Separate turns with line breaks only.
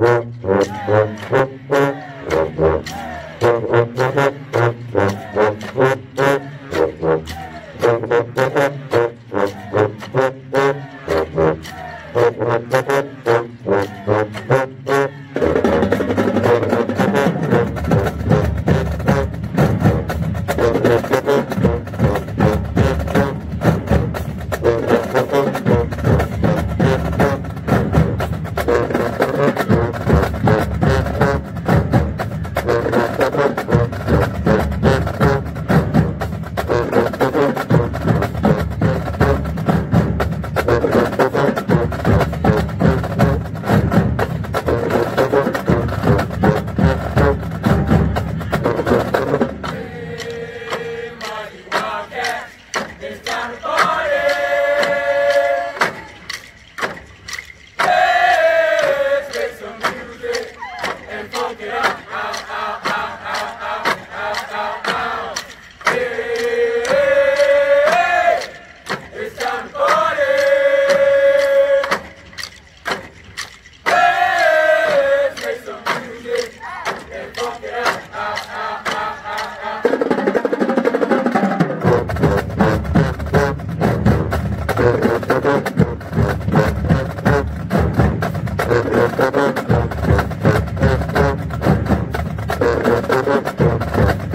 Thank you. It's time Thank you.